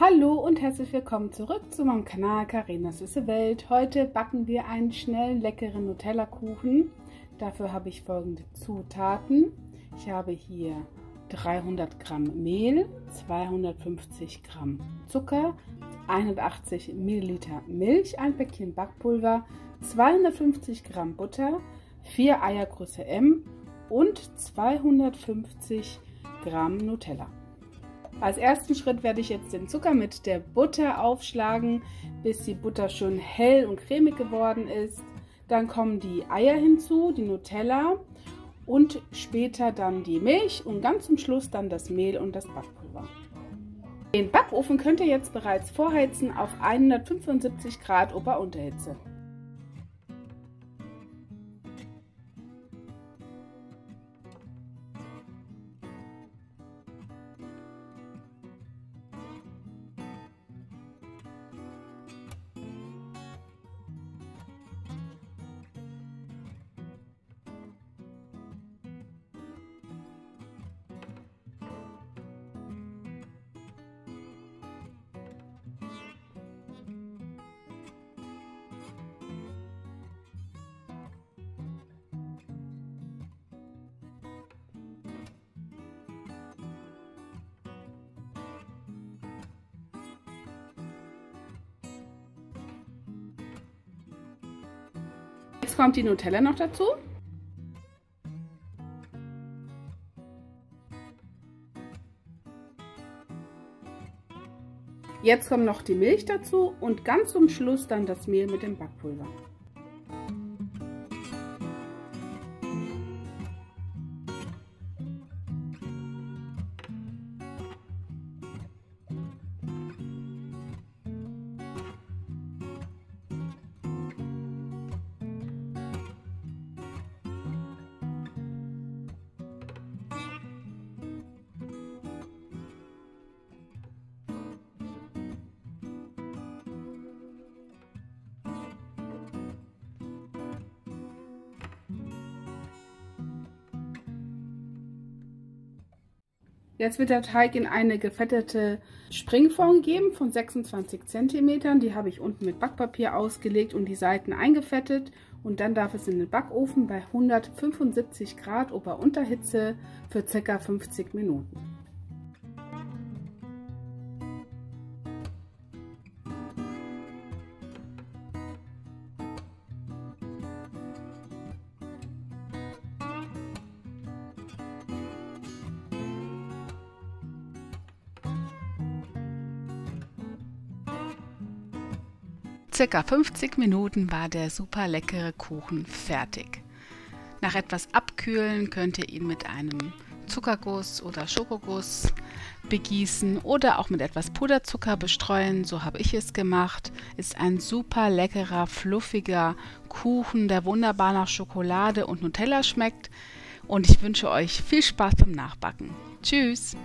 Hallo und herzlich willkommen zurück zu meinem Kanal Karinas Süße Welt. Heute backen wir einen schnell leckeren Nutella-Kuchen. Dafür habe ich folgende Zutaten. Ich habe hier 300 Gramm Mehl, 250 Gramm Zucker, 180 Milliliter Milch, ein Päckchen Backpulver, 250 Gramm Butter, 4 Eiergröße M und 250 Gramm Nutella. Als ersten Schritt werde ich jetzt den Zucker mit der Butter aufschlagen, bis die Butter schön hell und cremig geworden ist. Dann kommen die Eier hinzu, die Nutella und später dann die Milch und ganz zum Schluss dann das Mehl und das Backpulver. Den Backofen könnt ihr jetzt bereits vorheizen auf 175 Grad Ober-Unterhitze. Jetzt kommt die Nutella noch dazu. Jetzt kommt noch die Milch dazu und ganz zum Schluss dann das Mehl mit dem Backpulver. Jetzt wird der Teig in eine gefettete Springform gegeben von 26 cm. Die habe ich unten mit Backpapier ausgelegt und die Seiten eingefettet. Und dann darf es in den Backofen bei 175 Grad Ober-Unterhitze für ca. 50 Minuten. Circa 50 Minuten war der super leckere Kuchen fertig. Nach etwas Abkühlen könnt ihr ihn mit einem Zuckerguss oder Schokoguss begießen oder auch mit etwas Puderzucker bestreuen. So habe ich es gemacht. Ist ein super leckerer, fluffiger Kuchen, der wunderbar nach Schokolade und Nutella schmeckt. Und ich wünsche euch viel Spaß beim Nachbacken. Tschüss!